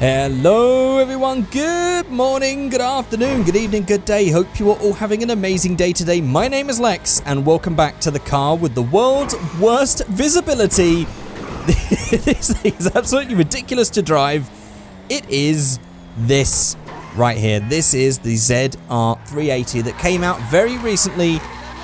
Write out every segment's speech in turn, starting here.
Hello everyone, good morning, good afternoon, good evening, good day. Hope you are all having an amazing day today. My name is Lex and welcome back to the car with the world's worst visibility. this thing is absolutely ridiculous to drive. It is this right here. This is the ZR380 that came out very recently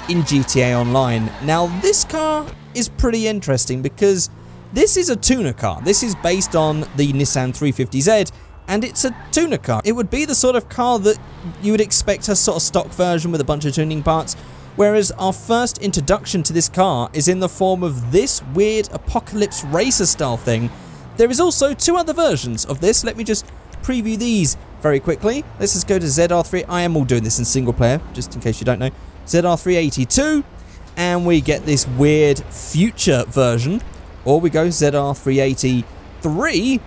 in GTA Online. Now this car is pretty interesting because this is a tuner car. This is based on the Nissan 350Z and it's a tuner car. It would be the sort of car that you would expect a sort of stock version with a bunch of tuning parts. Whereas our first introduction to this car is in the form of this weird apocalypse racer style thing. There is also two other versions of this. Let me just preview these very quickly. Let's just go to ZR3. I am all doing this in single player, just in case you don't know. ZR382. And we get this weird future version or we go ZR383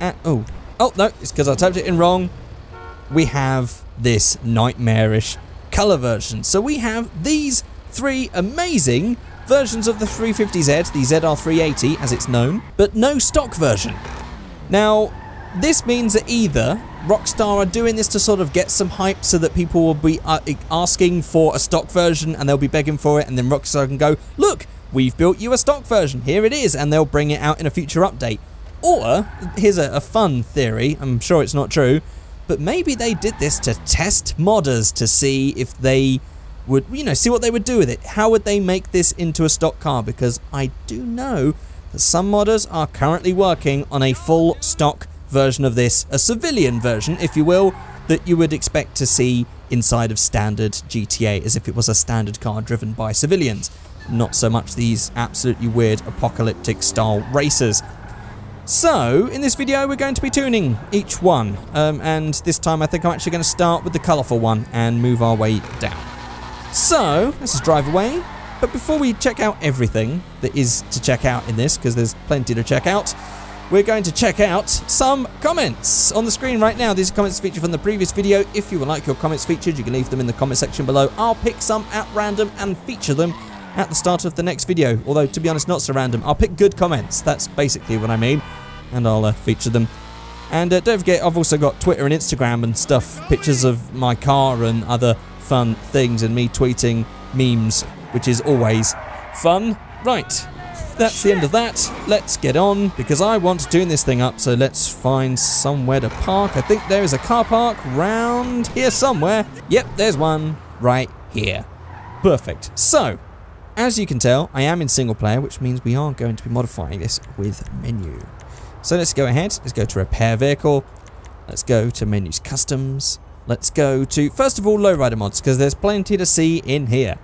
and, oh, oh no, it's because I typed it in wrong. We have this nightmarish color version. So we have these three amazing versions of the 350Z, the ZR380 as it's known, but no stock version. Now, this means that either Rockstar are doing this to sort of get some hype so that people will be uh, asking for a stock version and they'll be begging for it and then Rockstar can go, look, we've built you a stock version, here it is, and they'll bring it out in a future update. Or, here's a, a fun theory, I'm sure it's not true, but maybe they did this to test modders to see if they would, you know, see what they would do with it. How would they make this into a stock car? Because I do know that some modders are currently working on a full stock version of this, a civilian version, if you will, that you would expect to see inside of standard GTA, as if it was a standard car driven by civilians not so much these absolutely weird apocalyptic style racers. So, in this video we're going to be tuning each one, um, and this time I think I'm actually going to start with the colourful one and move our way down. So, let's just drive away, but before we check out everything that is to check out in this, because there's plenty to check out, we're going to check out some comments on the screen right now. These are comments featured from the previous video. If you would like your comments featured, you can leave them in the comment section below. I'll pick some at random and feature them at the start of the next video. Although, to be honest, not so random. I'll pick good comments. That's basically what I mean. And I'll uh, feature them. And uh, don't forget, I've also got Twitter and Instagram and stuff. Pictures of my car and other fun things and me tweeting memes, which is always fun. Right, that's the end of that. Let's get on, because I want to tune this thing up, so let's find somewhere to park. I think there is a car park round here somewhere. Yep, there's one right here. Perfect. So, as you can tell, I am in single player, which means we are going to be modifying this with Menyoo. So let's go ahead, let's go to repair vehicle, let's go to Menyoo customs, let's go to, first of all, lowrider mods, because there's plenty to see in here.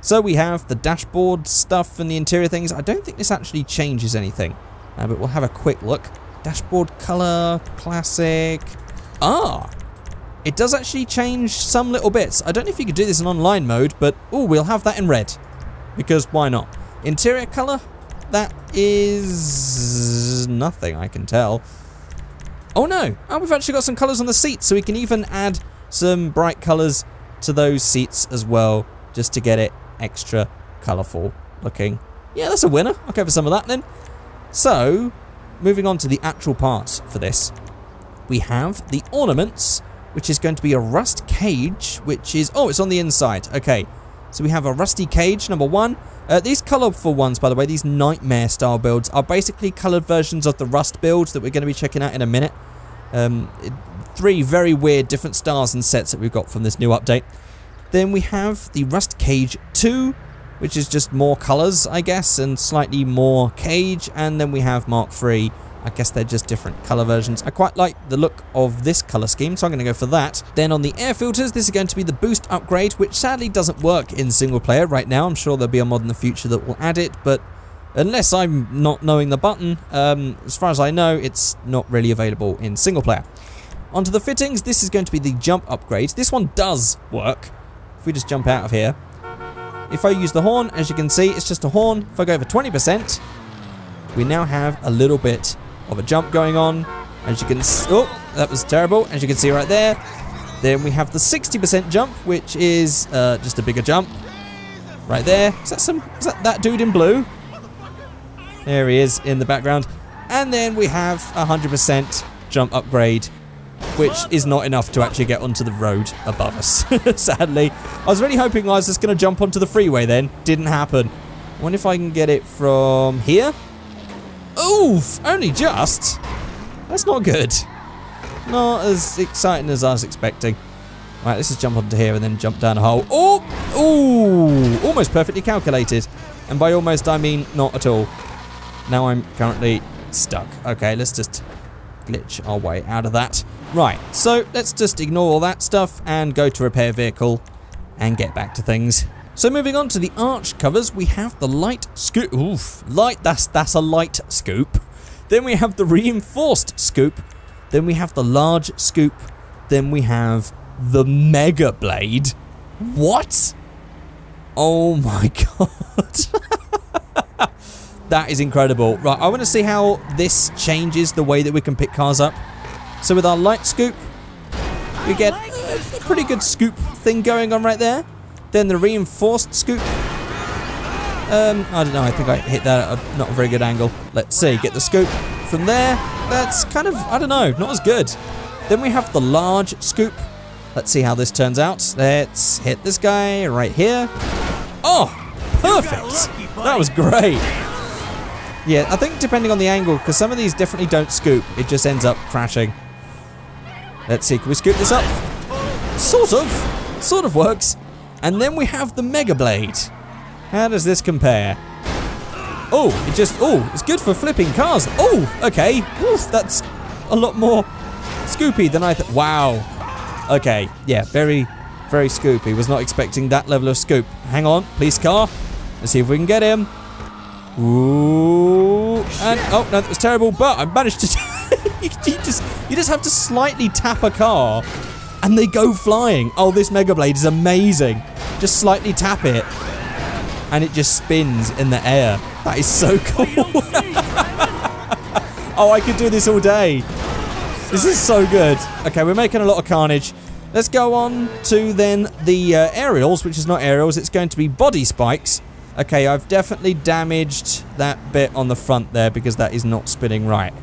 So we have the dashboard stuff and the interior things. I don't think this actually changes anything, uh, but we'll have a quick look. Dashboard color, classic. Ah, it does actually change some little bits. I don't know if you could do this in online mode, but oh, we'll have that in red because why not? Interior color? That is nothing I can tell. Oh no! Oh, we've actually got some colors on the seats, so we can even add some bright colors to those seats as well, just to get it extra colorful looking. Yeah, that's a winner. I'll go for some of that then. So, moving on to the actual parts for this. We have the ornaments, which is going to be a rust cage, which is... Oh, it's on the inside. Okay. So we have a rusty cage, number one. Uh, these colourful ones, by the way, these nightmare style builds, are basically coloured versions of the rust builds that we're going to be checking out in a minute. Um, it, three very weird different styles and sets that we've got from this new update. Then we have the Rust Cage 2, which is just more colours, I guess, and slightly more cage. And then we have Mark 3, I guess they're just different color versions. I quite like the look of this color scheme, so I'm going to go for that. Then on the air filters, this is going to be the boost upgrade, which sadly doesn't work in single player right now. I'm sure there'll be a mod in the future that will add it, but unless I'm not knowing the button, um, as far as I know, it's not really available in single player. Onto the fittings, this is going to be the jump upgrade. This one does work. If we just jump out of here. If I use the horn, as you can see, it's just a horn. If I go over 20%, we now have a little bit of a jump going on. As you can see, oh, that was terrible. As you can see right there. Then we have the 60% jump, which is uh, just a bigger jump. Right there. Is that some? Is that that dude in blue? There he is in the background. And then we have 100%, jump upgrade, which is not enough to actually get onto the road above us, sadly. I was really hoping I was just going to jump onto the freeway then. Didn't happen. I wonder if I can get it from here? Oof, only just. That's not good. Not as exciting as I was expecting. Right, let's just jump onto here and then jump down a hole. Oh, ooh, almost perfectly calculated. And by almost, I mean not at all. Now I'm currently stuck. Okay, let's just glitch our way out of that. Right, so let's just ignore all that stuff and go to repair vehicle and get back to things. So moving on to the arch covers, we have the light scoop. Oof, light, that's, that's a light scoop. Then we have the reinforced scoop. Then we have the large scoop. Then we have the Mega Blade. What? Oh my god. that is incredible. Right, I want to see how this changes the way that we can pick cars up. So with our light scoop, we get a pretty good scoop thing going on right there. Then the reinforced scoop. Um, I don't know, I think I hit that at a, not a very good angle. Let's see, get the scoop from there. That's kind of, I don't know, not as good. Then we have the large scoop. Let's see how this turns out. Let's hit this guy right here. Oh, perfect. That was great. Yeah, I think depending on the angle, because some of these definitely don't scoop. It just ends up crashing. Let's see, can we scoop this up? Sort of. Sort of works. And then we have the Mega Blade. How does this compare? Oh, it just, oh, it's good for flipping cars. Oh, okay. Oof, that's a lot more scoopy than I thought. Wow. Okay, yeah, very, very scoopy. Was not expecting that level of scoop. Hang on, police car. Let's see if we can get him. Ooh, and oh no, that was terrible. But I managed to. you, just, you just have to slightly tap a car, and they go flying. Oh, this Mega Blade is amazing. Just slightly tap it, and it just spins in the air. That is so cool. oh, I could do this all day. This is so good. Okay, we're making a lot of carnage. Let's go on to then the uh, aerials, which is not aerials. It's going to be body spikes. Okay, I've definitely damaged that bit on the front there because that is not spinning right.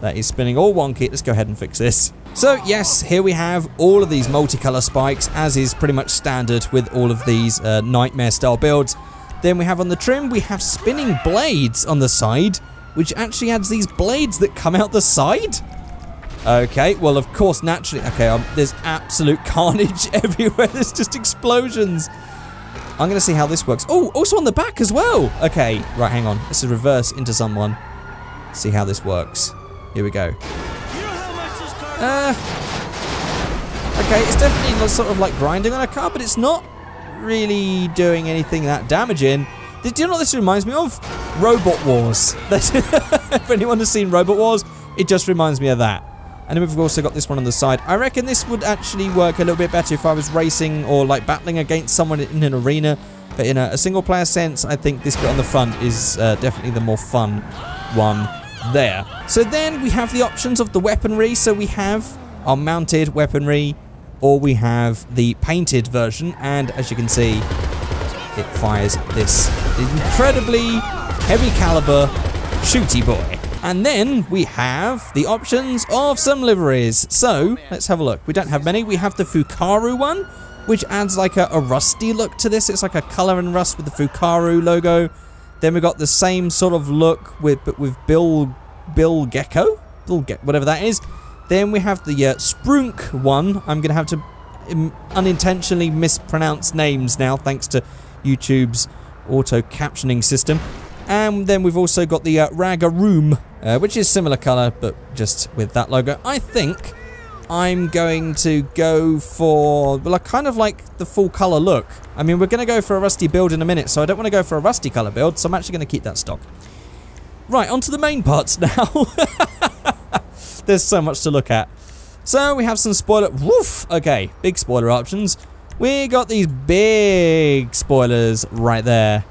That is spinning all wonky. Let's go ahead and fix this. So yes, here we have all of these multicolor spikes, as is pretty much standard with all of these uh, nightmare style builds. Then we have on the trim, we have spinning blades on the side, which actually adds these blades that come out the side. Okay, well, of course, naturally. Okay, um, there's absolute carnage everywhere. There's just explosions. I'm going to see how this works. Oh, also on the back as well. Okay, right, hang on. This is reverse into someone. See how this works. Here we go. Uh, okay, it's definitely sort of like grinding on a car, but it's not really doing anything that damaging. Do you know what this reminds me of? Robot Wars. if anyone has seen Robot Wars, it just reminds me of that. And then we've also got this one on the side. I reckon this would actually work a little bit better if I was racing or like battling against someone in an arena. But in a, a single player sense, I think this bit on the front is uh, definitely the more fun one there. So then we have the options of the weaponry. So we have our mounted weaponry or we have the painted version. And as you can see, it fires this incredibly heavy caliber shooty boy. And then we have the options of some liveries. So, let's have a look. We don't have many. We have the Fukaru one, which adds like a, a rusty look to this. It's like a color and rust with the Fukaru logo. Then we got the same sort of look with but with Bill Bill Gecko, Bill Ge whatever that is. Then we have the uh, Sprunk one. I'm gonna have to um, unintentionally mispronounce names now, thanks to YouTube's auto captioning system. And then we've also got the uh, Ragaroom uh, which is similar colour, but just with that logo. I think I'm going to go for, well, I kind of like the full colour look. I mean, we're going to go for a rusty build in a minute, so I don't want to go for a rusty colour build, so I'm actually going to keep that stock. Right, on to the main parts now. There's so much to look at. So we have some spoiler, woof, okay, big spoiler options. We got these big spoilers right there.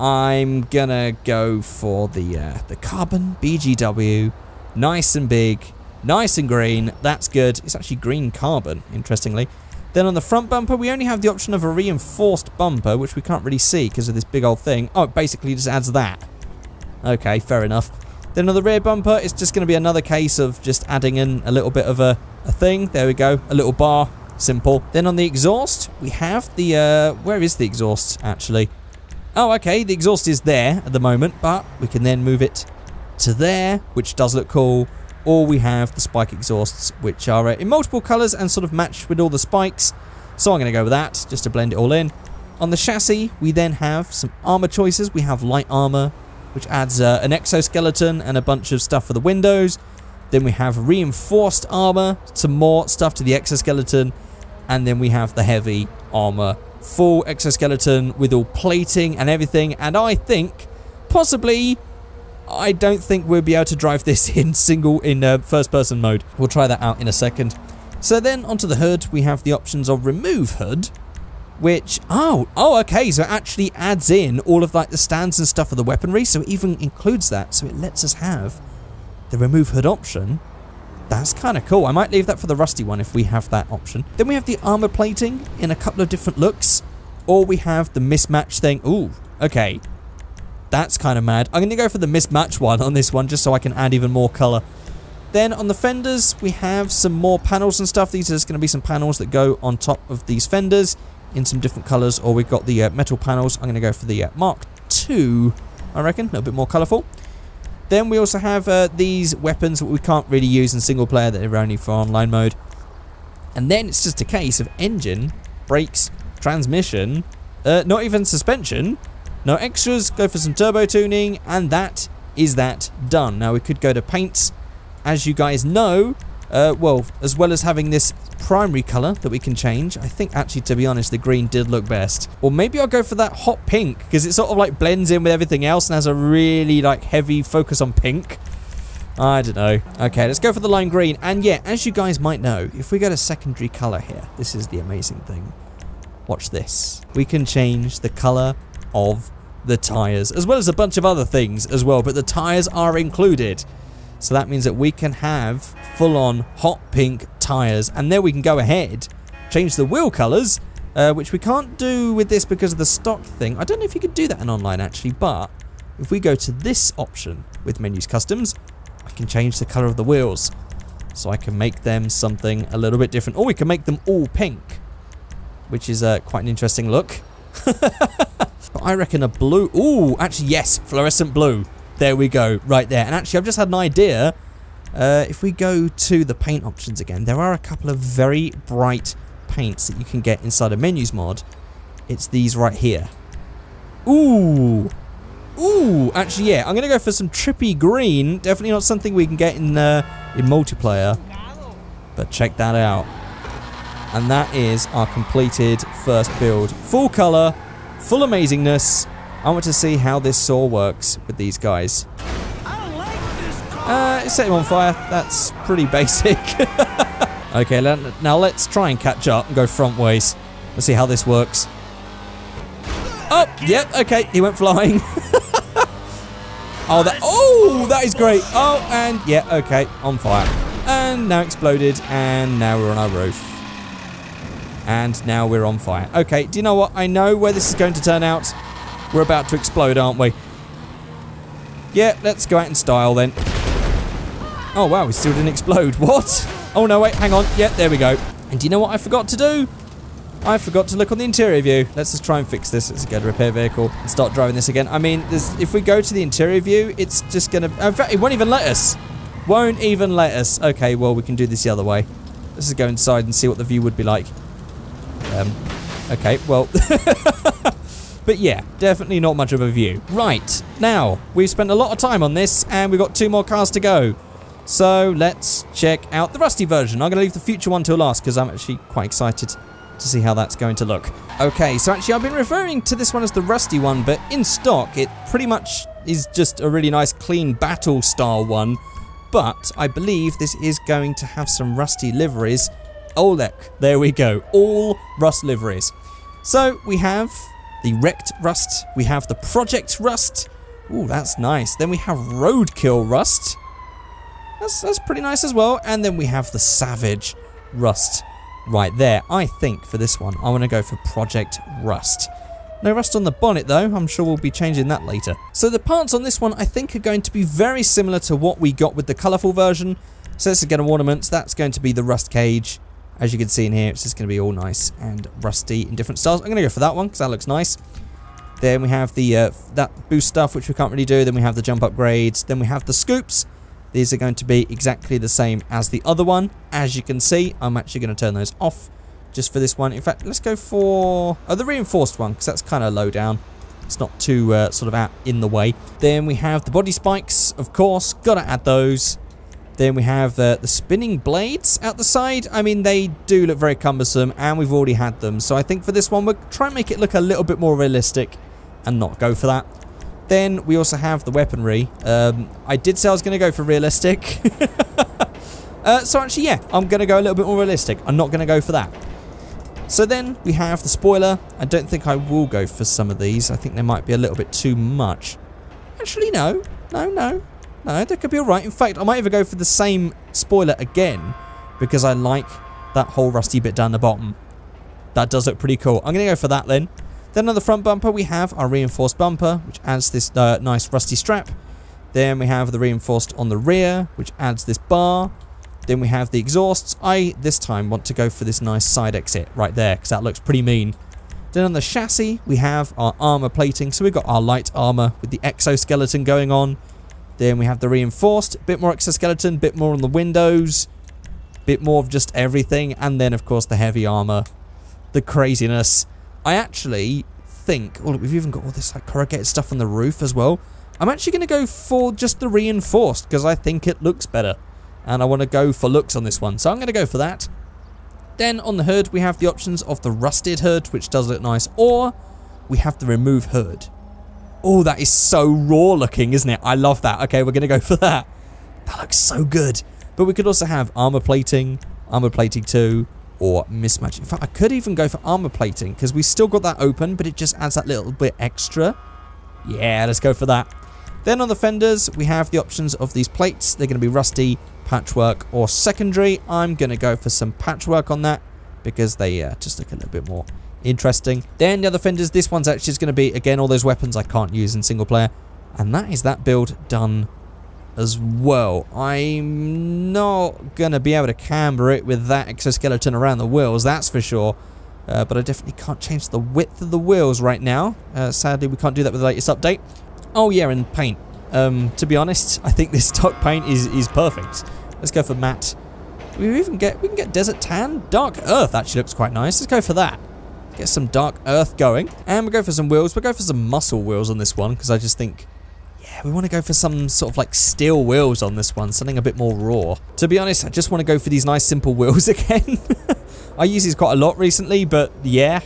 I'm gonna go for the uh, the carbon BGW, nice and big, nice and green. That's good. It's actually green carbon, interestingly. Then on the front bumper, we only have the option of a reinforced bumper, which we can't really see because of this big old thing. Oh, it basically just adds that. Okay, fair enough. Then on the rear bumper, it's just going to be another case of just adding in a little bit of a, a thing. There we go. A little bar. Simple. Then on the exhaust, we have the... Uh, where is the exhaust, actually? Oh, okay. The exhaust is there at the moment, but we can then move it to there, which does look cool. Or we have the spike exhausts, which are uh, in multiple colours and sort of match with all the spikes. So I'm going to go with that, just to blend it all in. On the chassis, we then have some armour choices. We have light armour, which adds uh, an exoskeleton and a bunch of stuff for the windows. Then we have reinforced armour, some more stuff to the exoskeleton. And then we have the heavy armour, full exoskeleton with all plating and everything. And I think, possibly, I don't think we'll be able to drive this in single, in uh, first person mode. We'll try that out in a second. So then onto the hood, we have the options of remove hood, which, oh, oh, okay, so it actually adds in all of like the stands and stuff of the weaponry, so it even includes that, so it lets us have the remove hood option. That's kind of cool. I might leave that for the rusty one if we have that option. Then we have the armor plating in a couple of different looks, or we have the mismatch thing. Ooh, okay. That's kind of mad. I'm going to go for the mismatch one on this one, just so I can add even more color. Then on the fenders, we have some more panels and stuff. These are just going to be some panels that go on top of these fenders in some different colours, or we've got the uh, metal panels. I'm going to go for the uh, Mark II, I reckon, a little bit more colourful. Then we also have uh, these weapons that we can't really use in single player, that are only for online mode. And then it's just a case of engine, brakes, transmission, uh, not even suspension, no extras, go for some turbo tuning, and that is that done. Now we could go to paints. As you guys know, uh, well, as well as having this primary colour that we can change, I think actually, to be honest, the green did look best. Or maybe I'll go for that hot pink, because it sort of like blends in with everything else and has a really like heavy focus on pink. I don't know. Okay, let's go for the lime green. And yeah, as you guys might know, if we go to secondary colour here, this is the amazing thing. Watch this. We can change the colour of the tyres, as well as a bunch of other things as well, but the tyres are included. So that means that we can have full-on hot pink tyres. And there we can go ahead, change the wheel colours, uh, which we can't do with this because of the stock thing. I don't know if you could do that in online actually, but if we go to this option with Menyoo customs, I can change the colour of the wheels. So I can make them something a little bit different. Or we can make them all pink, which is uh, quite an interesting look. but I reckon a blue... Ooh, actually, yes, fluorescent blue. There we go, right there. And actually, I've just had an idea. Uh, if we go to the paint options again, there are a couple of very bright paints that you can get inside a Menyoo mod. It's these right here. Ooh. Ooh, actually, yeah, I'm going to go for some trippy green. Definitely not something we can get in, uh, in multiplayer. But check that out. And that is our completed first build. Full colour, full amazingness, I want to see how this saw works with these guys. Uh, set him on fire. That's pretty basic. okay, now let's try and catch up and go front ways. Let's see how this works. Oh, yep, okay, he went flying. oh, that, oh, that is great. Oh, and yeah, okay, on fire. And now exploded, and now we're on our roof. And now we're on fire. Okay, do you know what? I know where this is going to turn out. We're about to explode, aren't we? Yeah, let's go out in style then. Oh, wow, we still didn't explode. What? Oh, no, wait, hang on. Yeah, there we go. And do you know what I forgot to do? I forgot to look on the interior view. Let's just try and fix this. Let's get repair vehicle and start driving this again. I mean, if we go to the interior view, it's just going to... In fact, it won't even let us. Won't even let us. Okay, well, we can do this the other way. Let's just go inside and see what the view would be like. Um, okay, well... But yeah, definitely not much of a view. Right, now, we've spent a lot of time on this and we've got two more cars to go. So let's check out the Rusty version. I'm going to leave the future one till last because I'm actually quite excited to see how that's going to look. Okay, so actually I've been referring to this one as the Rusty one, but in stock it pretty much is just a really nice clean battle style one. But I believe this is going to have some Rusty liveries. Look, there we go, all Rust liveries. So we have the Wrecked Rust. We have the Project Rust. Ooh, that's nice. Then we have Roadkill Rust. That's, that's pretty nice as well. And then we have the Savage Rust right there. I think for this one, I want to go for Project Rust. No rust on the bonnet though, I'm sure we'll be changing that later. So the parts on this one I think are going to be very similar to what we got with the colourful version. So let's get an ornament, that's going to be the rust cage. As you can see in here, it's just going to be all nice and rusty in different styles. I'm going to go for that one because that looks nice. Then we have the uh, that boost stuff, which we can't really do. Then we have the jump upgrades. Then we have the scoops. These are going to be exactly the same as the other one. As you can see, I'm actually going to turn those off just for this one. In fact, let's go for oh, the reinforced one because that's kind of low down. It's not too uh, sort of out in the way. Then we have the body spikes, of course. Got to add those. Then we have uh, the spinning blades out the side. I mean, they do look very cumbersome, and we've already had them. So I think for this one, we'll try and make it look a little bit more realistic and not go for that. Then we also have the weaponry. Um, I did say I was going to go for realistic. uh, so actually, yeah, I'm going to go a little bit more realistic. I'm not going to go for that. So then we have the spoiler. I don't think I will go for some of these. I think they might be a little bit too much. Actually, no. No, no. No, that could be alright. In fact, I might even go for the same spoiler again because I like that whole rusty bit down the bottom. That does look pretty cool. I'm going to go for that then. Then on the front bumper, we have our reinforced bumper, which adds this uh, nice rusty strap. Then we have the reinforced on the rear, which adds this bar. Then we have the exhausts. I, this time, want to go for this nice side exit right there, because that looks pretty mean. Then on the chassis, we have our armor plating. So we've got our light armor with the exoskeleton going on. Then we have the reinforced, a bit more exoskeleton, a bit more on the windows, a bit more of just everything. And then, of course, the heavy armor, the craziness. I actually think, oh, we've even got all this like corrugated stuff on the roof as well. I'm actually going to go for just the reinforced because I think it looks better and I want to go for looks on this one. So I'm going to go for that. Then on the hood, we have the options of the rusted hood, which does look nice, or we have the remove hood. Oh, that is so raw looking, isn't it? I love that. Okay, we're going to go for that. That looks so good. But we could also have armor plating, armor plating 2, or mismatch. In fact, I could even go for armor plating because we still got that open, but it just adds that little bit extra. Yeah, let's go for that. Then on the fenders, we have the options of these plates. They're going to be rusty, patchwork, or secondary. I'm going to go for some patchwork on that because they uh, just look a little bit more interesting. Then the other fenders, this one's actually going to be, again, all those weapons I can't use in single player. And that is that build done as well. I'm not going to be able to camber it with that exoskeleton around the wheels, that's for sure. Uh, but I definitely can't change the width of the wheels right now. Uh, sadly, we can't do that with the latest update. Oh yeah, and paint. Um, to be honest, I think this stock paint is, is perfect. Let's go for matte. We even get we can get desert tan. Dark earth actually looks quite nice. Let's go for that. Get some dark earth going. And we'll go for some wheels. We'll go for some muscle wheels on this one because I just think yeah, we want to go for some sort of like steel wheels on this one, something a bit more raw. To be honest, I just want to go for these nice simple wheels again. I use these quite a lot recently, but yeah,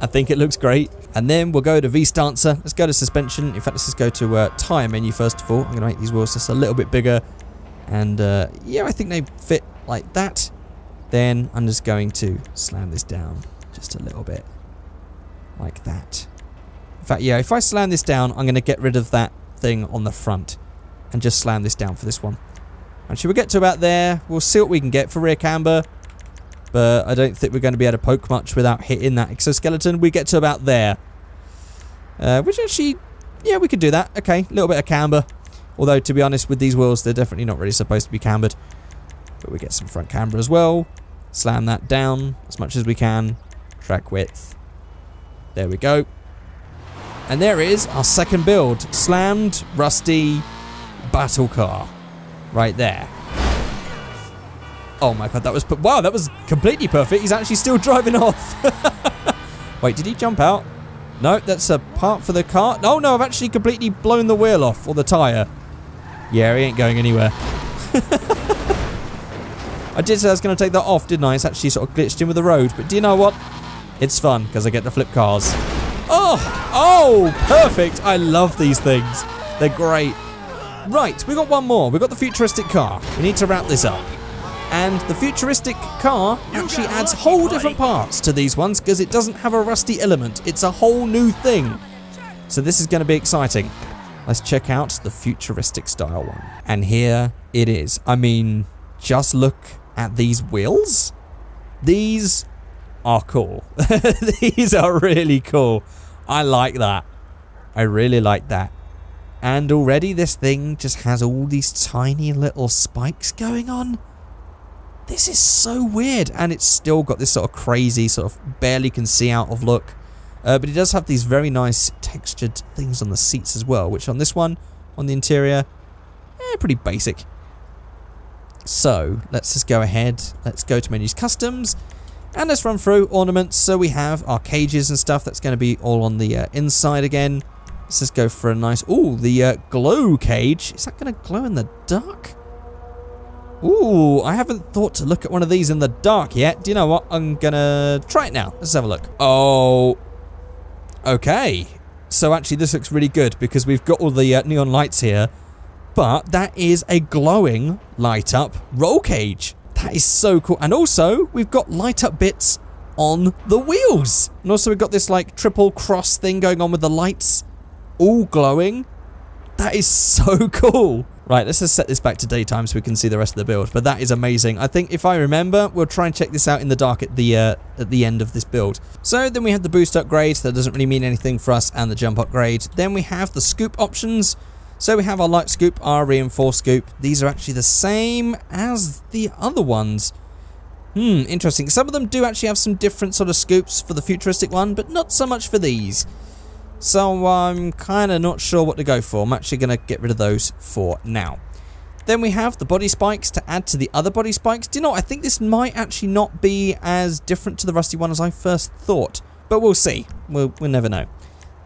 I think it looks great. And then we'll go to V-Stancer. Let's go to suspension. In fact, let's just go to uh, tyre menu first of all. I'm going to make these wheels just a little bit bigger. And uh, yeah, I think they fit like that. Then I'm just going to slam this down just a little bit like that. In fact, yeah, if I slam this down, I'm going to get rid of that thing on the front and just slam this down for this one. Actually, we'll get to about there. We'll see what we can get for rear camber. But I don't think we're going to be able to poke much without hitting that exoskeleton. We get to about there. Uh, which actually, yeah, we could do that. Okay, a little bit of camber. Although, to be honest, with these wheels, they're definitely not really supposed to be cambered. But we get some front camber as well. Slam that down as much as we can. Track width. There we go. And there is our second build. Slammed, rusty, battle car. Right there. Oh my god, that was... Wow, that was completely perfect. He's actually still driving off. Wait, did he jump out? No, that's a part for the car. Oh no, I've actually completely blown the wheel off, or the tyre. Yeah, he ain't going anywhere. I did say I was going to take that off, didn't I? It's actually sort of glitched in with the road. But do you know what? It's fun, because I get to flip cars. Oh, oh, perfect. I love these things. They're great. Right, we got one more. We've got the futuristic car. We need to wrap this up. And the futuristic car actually adds whole different parts to these ones because it doesn't have a rusty element. It's a whole new thing. So this is going to be exciting. Let's check out the futuristic style one. And here it is. I mean, just look at these wheels. These are cool. These are really cool. I like that. I really like that. And already this thing just has all these tiny little spikes going on. This is so weird. And it's still got this sort of crazy, sort of barely can see out of look. Uh, but it does have these very nice textured things on the seats as well, which on this one, on the interior, eh, pretty basic. So let's just go ahead. Let's go to Menyoo customs and let's run through ornaments. So we have our cages and stuff. That's going to be all on the uh, inside again. Let's just go for a nice... Ooh, the uh, glow cage. Is that going to glow in the dark? Ooh, I haven't thought to look at one of these in the dark yet. Do you know what? I'm going to try it now. Let's have a look. Oh, okay. So actually this looks really good because we've got all the uh, neon lights here. But that is a glowing light up roll cage. That is so cool. And also, we've got light up bits on the wheels. And also we've got this like triple cross thing going on with the lights all glowing. That is so cool. Right, let's just set this back to daytime so we can see the rest of the build. But that is amazing. I think if I remember, we'll try and check this out in the dark at the uh, at the end of this build. So then we have the boost upgrade. That doesn't really mean anything for us. And the jump upgrade. Then we have the scoop options. So we have our light scoop, our reinforced scoop. These are actually the same as the other ones. Hmm, interesting. Some of them do actually have some different sort of scoops for the futuristic one, but not so much for these. So I'm kind of not sure what to go for. I'm actually going to get rid of those for now. Then we have the body spikes to add to the other body spikes. Do you know, I think this might actually not be as different to the Rusty one as I first thought. But we'll see. We'll, we'll never know.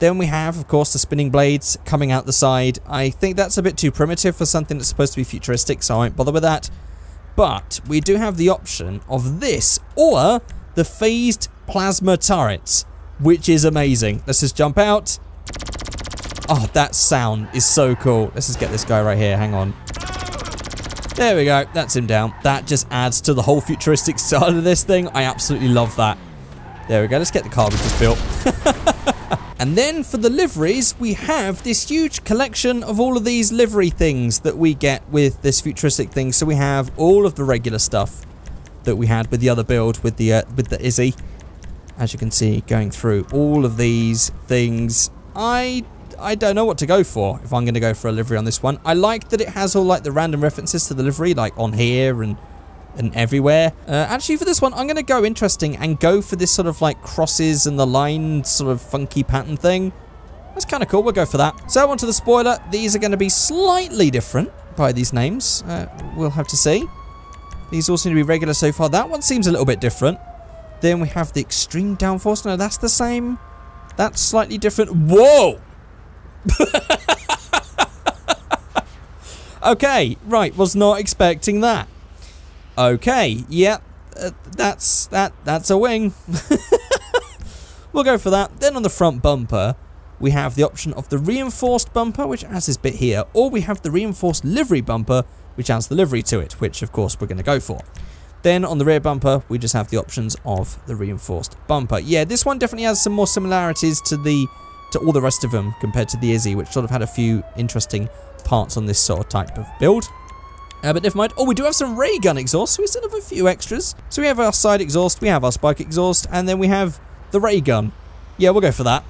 Then we have, of course, the spinning blades coming out the side. I think that's a bit too primitive for something that's supposed to be futuristic, so I won't bother with that. But we do have the option of this or the phased plasma turrets which is amazing. Let's just jump out. Oh, that sound is so cool. Let's just get this guy right here. Hang on. There we go. That's him down. That just adds to the whole futuristic side of this thing. I absolutely love that. There we go. Let's get the car we just built. and then for the liveries, we have this huge collection of all of these livery things that we get with this futuristic thing. So we have all of the regular stuff that we had with the other build with the uh, with the Issi as you can see, going through all of these things. I I don't know what to go for if I'm going to go for a livery on this one. I like that it has all like the random references to the livery, like on here and and everywhere. Uh, actually, for this one, I'm going to go interesting and go for this sort of like crosses and the line sort of funky pattern thing. That's kind of cool. We'll go for that. So onto the spoiler. These are going to be slightly different by these names. Uh, we'll have to see. These all seem to be regular so far. That one seems a little bit different. Then we have the extreme downforce. No, that's the same. That's slightly different. Whoa! okay, right. Was not expecting that. Okay, yep. Yeah, uh, that's that. That's a wing. we'll go for that. Then on the front bumper, we have the option of the reinforced bumper, which adds this bit here, or we have the reinforced livery bumper, which adds the livery to it, which of course we're going to go for. Then on the rear bumper, we just have the options of the reinforced bumper. Yeah, this one definitely has some more similarities to the to all the rest of them compared to the Issi, which sort of had a few interesting parts on this sort of type of build. Uh, but never mind. Oh, we do have some ray gun exhaust, so we still have a few extras. So we have our side exhaust, we have our spike exhaust, and then we have the ray gun. Yeah, we'll go for that.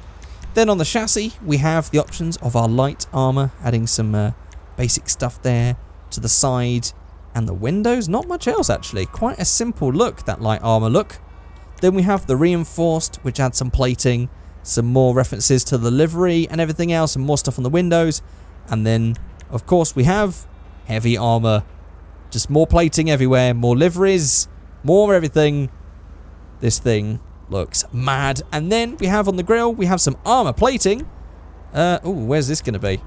Then on the chassis, we have the options of our light armor, adding some uh, basic stuff there to the side and the windows, not much else actually. Quite a simple look, that light armor look. Then we have the reinforced, which adds some plating, some more references to the livery and everything else, and more stuff on the windows. And then, of course, we have heavy armor. Just more plating everywhere, more liveries, more everything. This thing looks mad. And then we have on the grill, we have some armor plating. Uh, oh, where's this going to be?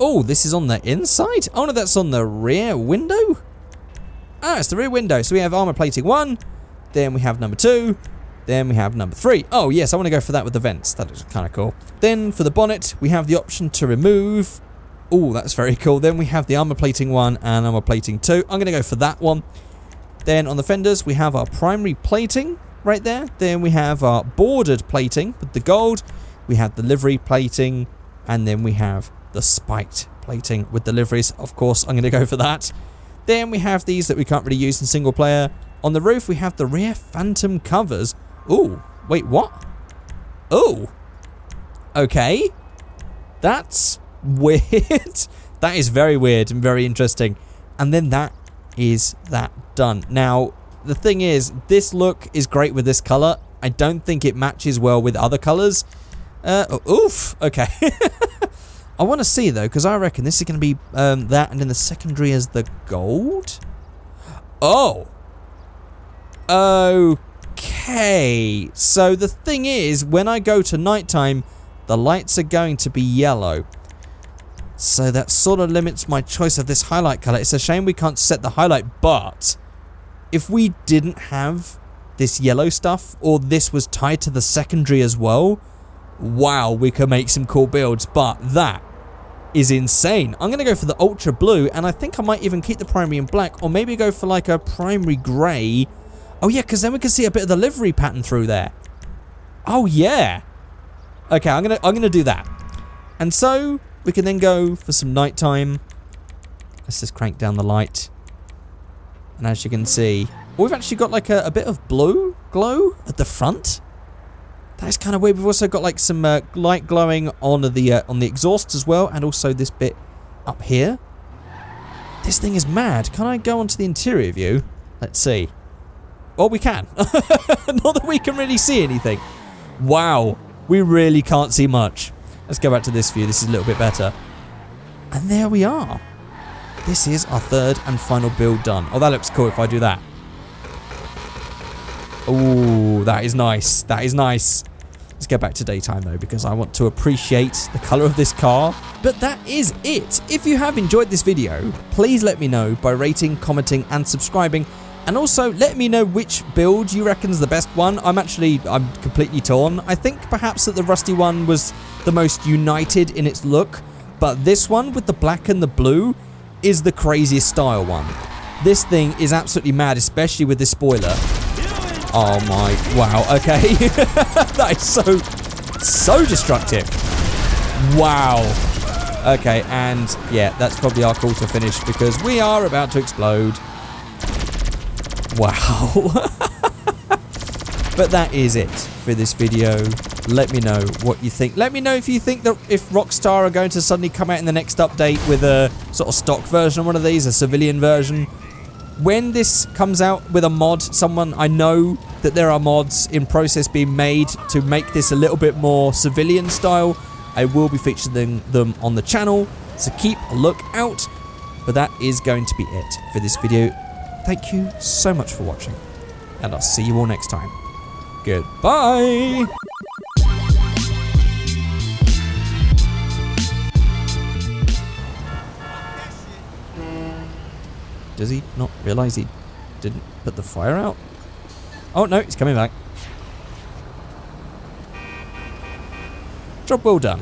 Oh, this is on the inside? Oh, no, that's on the rear window? Ah, it's the rear window. So we have armor plating one, then we have number two, then we have number three. Oh, yes, I want to go for that with the vents. That is kind of cool. Then for the bonnet, we have the option to remove. Oh, that's very cool. Then we have the armor plating one and armor plating two. I'm going to go for that one. Then on the fenders, we have our primary plating right there. Then we have our bordered plating with the gold. We have the livery plating. And then we have the spiked plating with deliveries. Of course, I'm going to go for that. Then we have these that we can't really use in single player. On the roof, we have the rear phantom covers. Oh, wait, what? Oh, Okay. That's weird. that is very weird and very interesting. And then that is that done. Now, the thing is, this look is great with this color. I don't think it matches well with other colors. Uh, oof. Okay. I want to see, though, because I reckon this is going to be um, that, and then the secondary is the gold? Oh. Okay. So the thing is, when I go to nighttime, the lights are going to be yellow. So that sort of limits my choice of this highlight color. It's a shame we can't set the highlight, but if we didn't have this yellow stuff, or this was tied to the secondary as well, wow, we could make some cool builds, but that is insane. I'm going to go for the ultra blue, and I think I might even keep the primary in black, or maybe go for like a primary grey. Oh yeah, because then we can see a bit of the livery pattern through there. Oh yeah. Okay, I'm gonna I'm gonna do that. And so we can then go for some nighttime. Let's just crank down the light. And as you can see, we've actually got like a, a bit of blue glow at the front. That's kind of weird. We've also got like some uh, light glowing on the uh, on the exhaust as well, and also this bit up here. This thing is mad. Can I go onto the interior view? Let's see. Well, we can. Not that we can really see anything. Wow. We really can't see much. Let's go back to this view. This is a little bit better. And there we are. This is our third and final build done. Oh, that looks cool if I do that. Oh, that is nice. That is nice. Let's get back to daytime though because I want to appreciate the colour of this car. But that is it. If you have enjoyed this video, please let me know by rating, commenting and subscribing. And also let me know which build you reckon is the best one. I'm actually, I'm completely torn. I think perhaps that the rusty one was the most united in its look. But this one with the black and the blue is the craziest style one. This thing is absolutely mad, especially with this spoiler. Oh my, wow, okay. that is so, so destructive. Wow. Okay, and yeah, that's probably our call to finish because we are about to explode. Wow. but that is it for this video. Let me know what you think. Let me know if you think that if Rockstar are going to suddenly come out in the next update with a sort of stock version of one of these, a civilian version, when this comes out with a mod, someone I know that there are mods in process being made to make this a little bit more civilian style. I will be featuring them on the channel, so keep a look out. But that is going to be it for this video. Thank you so much for watching, and I'll see you all next time. Goodbye! Does he not realise he didn't put the fire out? Oh no, he's coming back. Job well done.